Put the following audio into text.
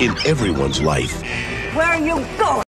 in everyone's life. Where are you going?